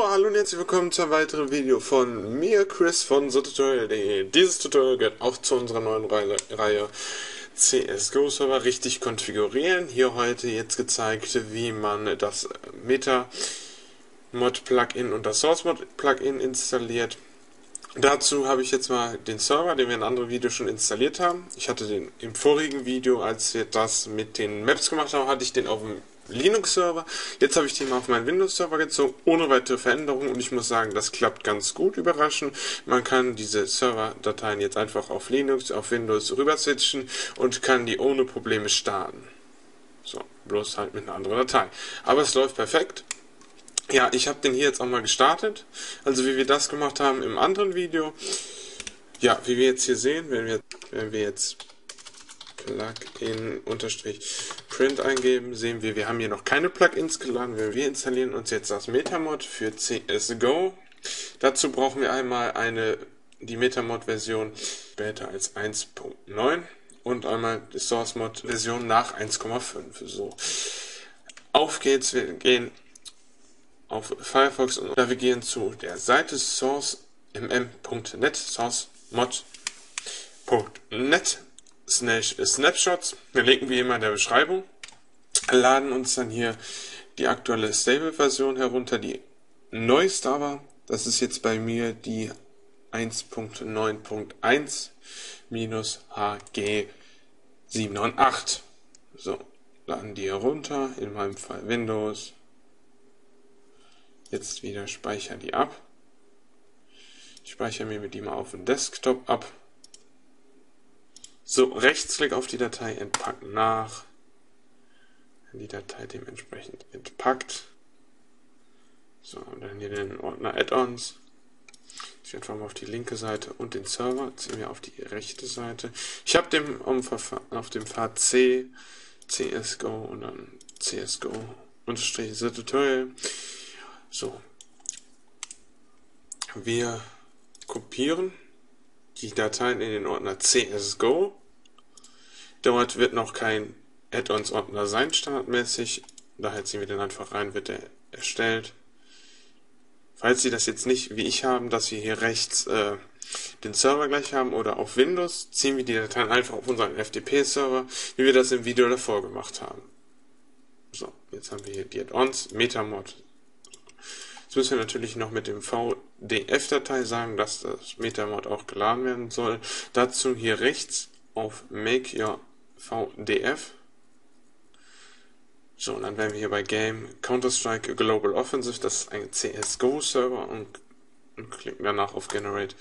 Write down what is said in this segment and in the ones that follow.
Oh, hallo und herzlich willkommen zu einem weiteren Video von mir, Chris von sotutorial.de. Dieses Tutorial gehört auch zu unserer neuen Reihe, Reihe CSGO Server richtig konfigurieren. Hier heute jetzt gezeigt, wie man das Meta Mod Plugin und das Source Mod Plugin installiert. Dazu habe ich jetzt mal den Server, den wir in anderen Videos schon installiert haben. Ich hatte den im vorigen Video, als wir das mit den Maps gemacht haben, hatte ich den auf dem Linux-Server. Jetzt habe ich den mal auf meinen Windows-Server gezogen, ohne weitere Veränderungen und ich muss sagen, das klappt ganz gut, überraschend. Man kann diese Server-Dateien jetzt einfach auf Linux, auf Windows rüber switchen und kann die ohne Probleme starten. So, bloß halt mit einer anderen Datei. Aber es läuft perfekt. Ja, ich habe den hier jetzt auch mal gestartet. Also wie wir das gemacht haben im anderen Video. Ja, wie wir jetzt hier sehen, wenn wir, wenn wir jetzt Plugin-Print eingeben, sehen wir, wir haben hier noch keine Plugins geladen. Wir installieren uns jetzt das Metamod für CSGO. Dazu brauchen wir einmal eine, die Metamod-Version später als 1.9 und einmal die Source-Mod-Version nach 1.5. So. Auf geht's, wir gehen auf Firefox und navigieren zu der Seite source.mm.net, sourcemod.net Snapshots, verlinken wir immer in der Beschreibung, laden uns dann hier die aktuelle Stable-Version herunter, die neueste aber, das ist jetzt bei mir die 1.9.1 minus HG798. So, laden die herunter, in meinem Fall Windows. Jetzt wieder speichern die ab. Ich speichere mir mit die mal auf dem Desktop ab. So, Rechtsklick auf die Datei, entpacken nach. Die Datei dementsprechend entpackt. So, und dann hier den Ordner Add-ons. Ich einfach mal auf die linke Seite und den Server. Ziehen wir auf die rechte Seite. Ich habe dem auf dem Pfad C, CSGO und dann CSGO unterstrich Tutorial. So. Wir kopieren die Dateien in den Ordner CSGO. Dort wird noch kein Add-ons-Ordner sein, standardmäßig. Daher ziehen wir den einfach rein, wird er erstellt. Falls Sie das jetzt nicht wie ich haben, dass wir hier rechts äh, den Server gleich haben oder auf Windows, ziehen wir die Dateien einfach auf unseren FTP-Server, wie wir das im Video davor gemacht haben. So, jetzt haben wir hier die Add-ons, Metamod Jetzt müssen wir natürlich noch mit dem VDF-Datei sagen, dass das Metamod auch geladen werden soll. Dazu hier rechts auf Make Your VDF. So, und dann wären wir hier bei Game Counter-Strike Global Offensive, das ist ein CSGO-Server und, und klicken danach auf Generate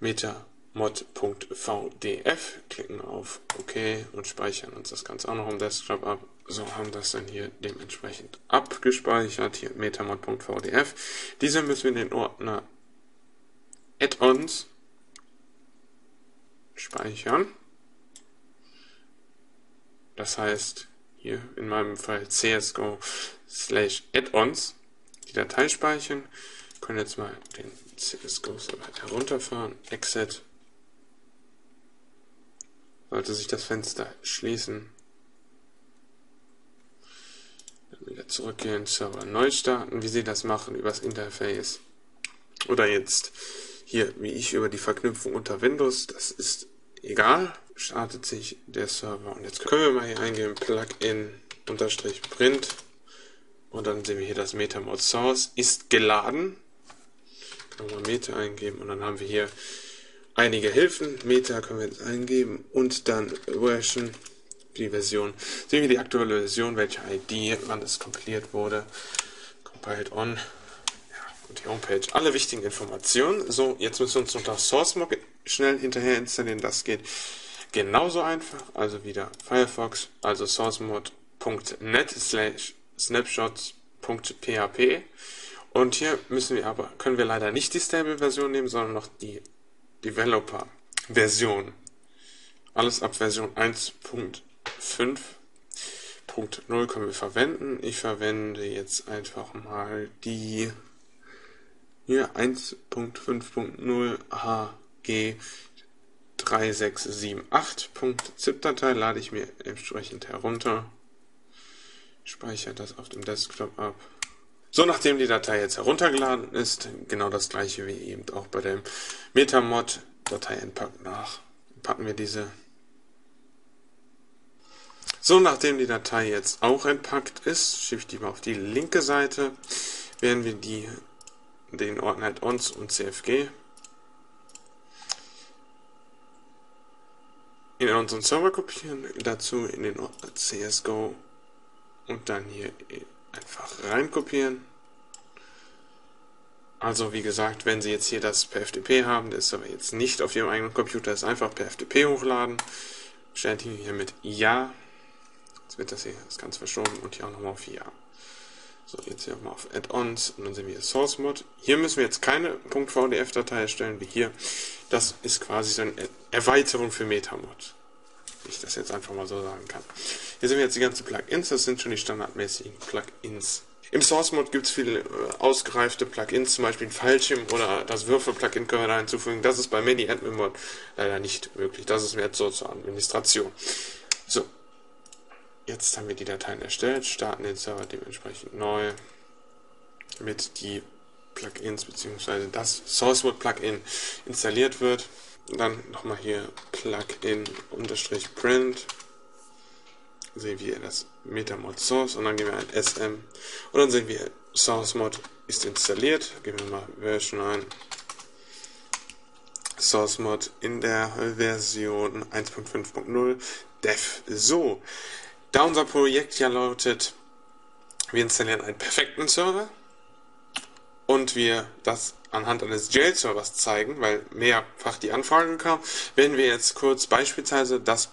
Metamod.vdf, klicken auf OK und speichern uns das Ganze auch noch im Desktop ab. So haben das dann hier dementsprechend abgespeichert. Hier metamod.vdf. Diese müssen wir in den Ordner Add-ons speichern. Das heißt, hier in meinem Fall csgo slash add-ons die Datei speichern. Wir können jetzt mal den csgo herunterfahren. Exit. Sollte sich das Fenster schließen. wieder zurückgehen, Server neu starten, wie Sie das machen übers Interface. Oder jetzt hier, wie ich über die Verknüpfung unter Windows, das ist egal, startet sich der Server. Und jetzt können wir mal hier eingeben, Plugin unterstrich print und dann sehen wir hier das Metamod Source ist geladen. Können wir Meta eingeben und dann haben wir hier einige Hilfen. Meta können wir jetzt eingeben und dann Version die Version. Sehen wir die aktuelle Version, welche ID, wann es kompiliert wurde. Compiled on. Ja, und die Homepage. Alle wichtigen Informationen. So, jetzt müssen wir uns noch das Source Mod schnell hinterher installieren. Das geht genauso einfach. Also wieder Firefox, also sourcemod.net slash snapshots.php. Und hier müssen wir aber, können wir leider nicht die Stable-Version nehmen, sondern noch die Developer-Version. Alles ab Version 1.0. 5.0 können wir verwenden. Ich verwende jetzt einfach mal die hier 1.5.0 HG 3678.zip-Datei lade ich mir entsprechend herunter, speichere das auf dem Desktop ab. So, nachdem die Datei jetzt heruntergeladen ist, genau das gleiche wie eben auch bei dem Metamod Datei entpacken nach, packen wir diese. So, nachdem die Datei jetzt auch entpackt ist, schiebe ich die mal auf die linke Seite, werden wir die, den Ordner Add-ons und CFG in unseren Server kopieren, dazu in den Ordner CSGO und dann hier einfach reinkopieren. Also wie gesagt, wenn Sie jetzt hier das per FTP haben, das ist aber jetzt nicht auf Ihrem eigenen Computer, ist einfach per FTP hochladen. Bestätigen hier mit Ja. Jetzt wird das hier das Ganze verschoben und hier auch nochmal auf Ja. So, jetzt hier nochmal auf Add-ons und dann sehen wir hier Source Mod. Hier müssen wir jetzt keine .vdf-Datei erstellen wie hier. Das ist quasi so eine Erweiterung für Metamod. Ich das jetzt einfach mal so sagen kann. Hier sehen wir jetzt die ganzen Plugins, das sind schon die standardmäßigen Plugins. Im Source Mode gibt es viele äh, ausgereifte Plugins, zum Beispiel ein Fallschirm oder das Würfel-Plugin können wir da hinzufügen. Das ist bei Mini Admin Mode leider nicht möglich. Das ist mehr so zur Administration. So, jetzt haben wir die Dateien erstellt, starten den Server dementsprechend neu, damit die Plugins bzw. das Source Mode Plugin installiert wird. Dann nochmal hier Plugin-Print sehen wir das Metamod Source und dann gehen wir ein SM und dann sehen wir Source Mod ist installiert. Geben wir mal Version ein. Source Mod in der Version 1.5.0 Dev. So, da unser Projekt ja lautet, wir installieren einen perfekten Server und wir das anhand eines Jail-Servers zeigen, weil mehrfach die Anfrage kam, werden wir jetzt kurz beispielsweise das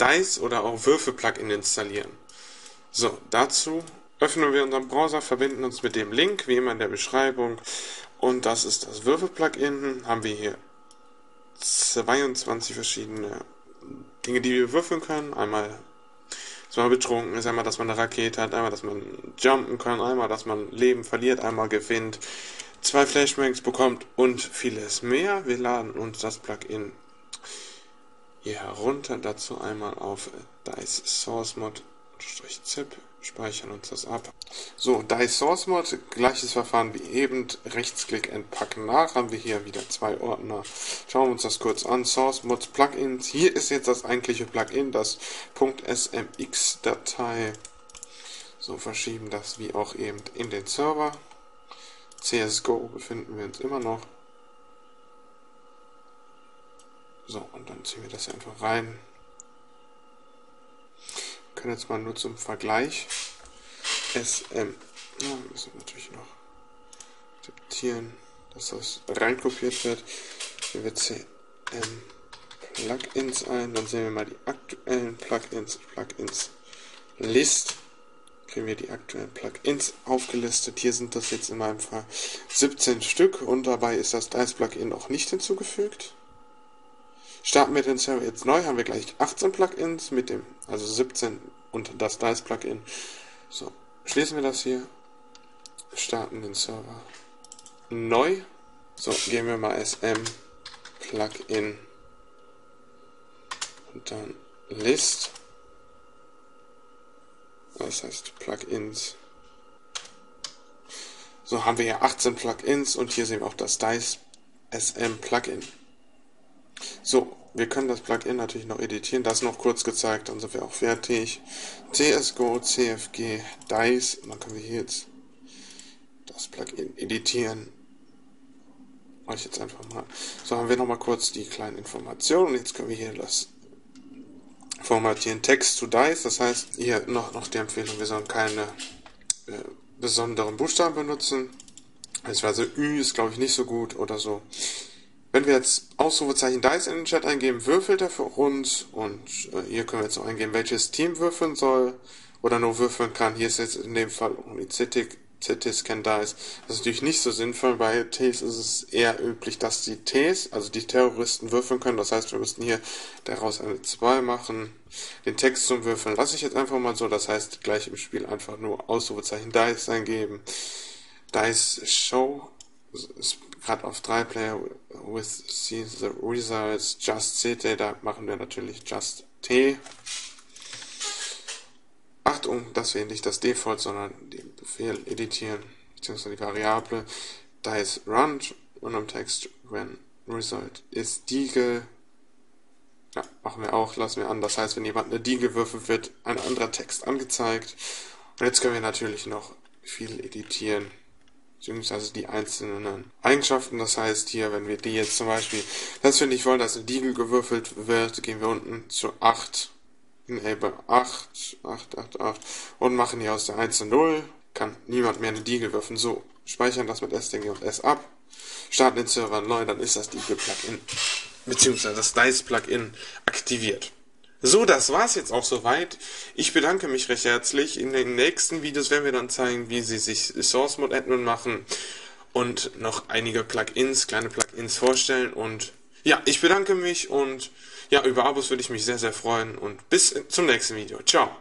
Dice oder auch Würfel-Plugin installieren. So, dazu öffnen wir unseren Browser, verbinden uns mit dem Link, wie immer in der Beschreibung. Und das ist das Würfel-Plugin. Haben wir hier 22 verschiedene Dinge, die wir würfeln können. Einmal, man betrunken ist, einmal, dass man eine Rakete hat, einmal, dass man jumpen kann, einmal, dass man Leben verliert, einmal gewinnt, zwei Flashbangs bekommt und vieles mehr. Wir laden uns das Plugin hier herunter, dazu einmal auf Dice Source Mod zip speichern uns das ab. So, Dice Source Mod, gleiches Verfahren wie eben, Rechtsklick entpacken nach, haben wir hier wieder zwei Ordner. Schauen wir uns das kurz an, Source Mods Plugins, hier ist jetzt das eigentliche Plugin, das .smx Datei. So, verschieben das wie auch eben in den Server. CSGO befinden wir uns immer noch. So, und dann ziehen wir das einfach rein. Können jetzt mal nur zum Vergleich SM. Ja, müssen wir natürlich noch akzeptieren, dass das reinkopiert wird. Hier wird CM Plugins ein, dann sehen wir mal die aktuellen Plugins, Plugins List. Kriegen wir die aktuellen Plugins aufgelistet. Hier sind das jetzt in meinem Fall 17 Stück und dabei ist das Dice Plugin auch nicht hinzugefügt. Starten wir den Server jetzt neu, haben wir gleich 18 Plugins mit dem, also 17 und das Dice Plugin. So, schließen wir das hier, starten den Server neu. So, gehen wir mal SM Plugin und dann List. Das heißt Plugins. So haben wir hier 18 Plugins und hier sehen wir auch das Dice SM Plugin. So, wir können das Plugin natürlich noch editieren, das noch kurz gezeigt, dann sind wir auch fertig. CSGO, CFG, DICE, und dann können wir hier jetzt das Plugin editieren. Mache ich jetzt einfach mal. So, haben wir nochmal kurz die kleinen Informationen. Jetzt können wir hier das formatieren. Text to DICE, das heißt, hier noch, noch die Empfehlung, wir sollen keine äh, besonderen Buchstaben benutzen. Beispielsweise Ü ist, glaube ich, nicht so gut oder so. Wenn wir jetzt Ausrufezeichen DICE in den Chat eingeben, würfelt er für uns und äh, hier können wir jetzt noch eingeben, welches Team würfeln soll oder nur würfeln kann. Hier ist jetzt in dem Fall only Citic, Cities can DICE. Das ist natürlich nicht so sinnvoll. Bei Ts ist es eher üblich, dass die Ts, also die Terroristen, würfeln können. Das heißt, wir müssten hier daraus eine 2 machen. Den Text zum Würfeln lasse ich jetzt einfach mal so. Das heißt, gleich im Spiel einfach nur Ausrufezeichen DICE eingeben. DICE Show gerade auf 3 Player with see the results just city, da machen wir natürlich just t. Achtung, dass wir nicht das Default, sondern den Befehl editieren. beziehungsweise die Variable dice run und im Text when result is Diegel. Ja, machen wir auch, lassen wir an. Das heißt, wenn jemand eine Diegel würfelt, wird ein anderer Text angezeigt. Und jetzt können wir natürlich noch viel editieren beziehungsweise die einzelnen Eigenschaften. Das heißt hier, wenn wir die jetzt zum Beispiel, dass wir nicht wollen, dass eine Diegel gewürfelt wird, gehen wir unten zu 8, enable 8, 8, 8, 8 und machen hier aus der 1 eine 0. Kann niemand mehr eine Diegel würfeln. So, speichern das mit SDG und S ab, starten den Server neu, dann ist das Diegel-Plugin, beziehungsweise das Dice-Plugin aktiviert. So, das war's jetzt auch soweit. Ich bedanke mich recht herzlich. In den nächsten Videos werden wir dann zeigen, wie Sie sich Source Mode Admin machen und noch einige Plugins, kleine Plugins vorstellen. Und ja, ich bedanke mich und ja, über Abos würde ich mich sehr, sehr freuen und bis zum nächsten Video. Ciao.